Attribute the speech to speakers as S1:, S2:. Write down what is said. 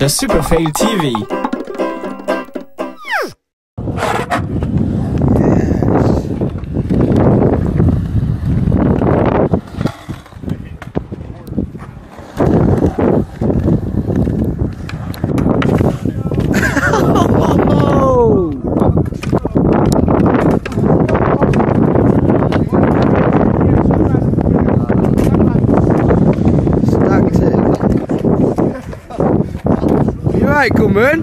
S1: The Super Fail TV.
S2: Velkommen!